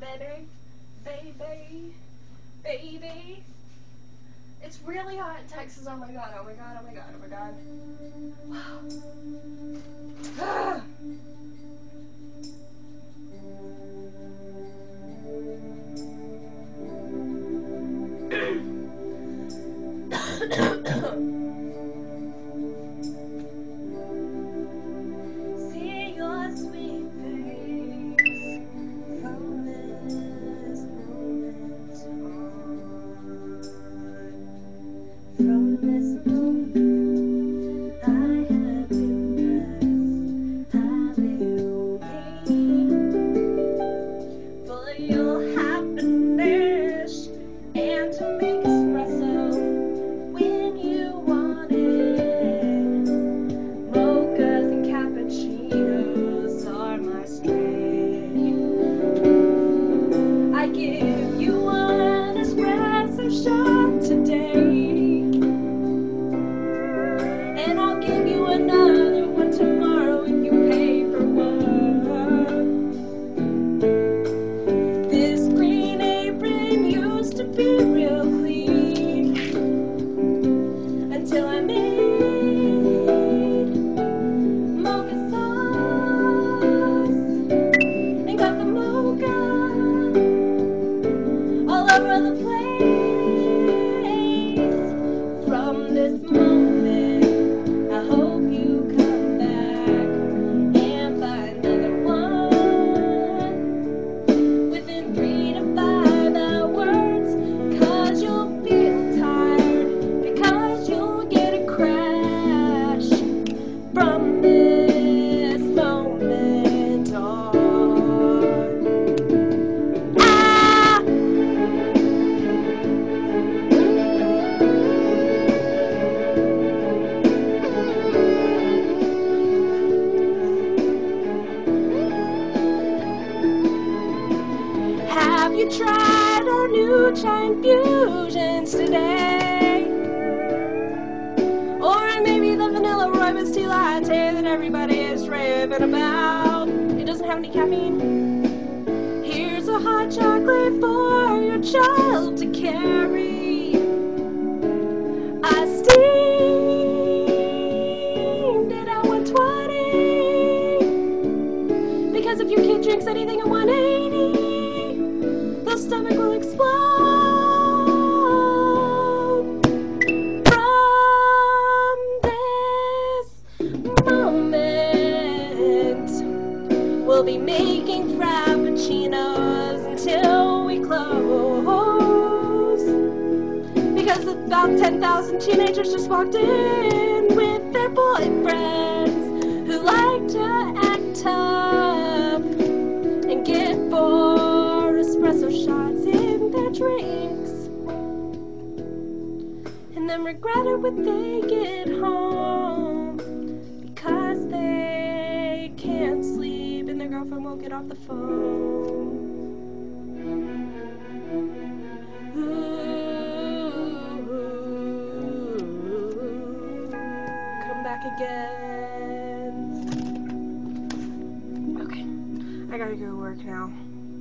baby, baby, baby. It's really hot in Texas. Oh my god, oh my god, oh my god, oh my god. Wow. See be real clean until I made From this Have you tried our new chai infusions today? Or maybe the vanilla rooibos tea latte that everybody is raving about. It doesn't have any caffeine. Here's a hot chocolate for your child to carry. I steamed it at 120. Because if your kid drinks anything at 180, we'll be making frappuccinos until we close. Because about 10,000 teenagers just walked in with their boyfriends who like to act tough and get four espresso shots in their drinks. And then regret it when they get home won't get off the phone. Ooh, come back again. Okay, I gotta go to work now.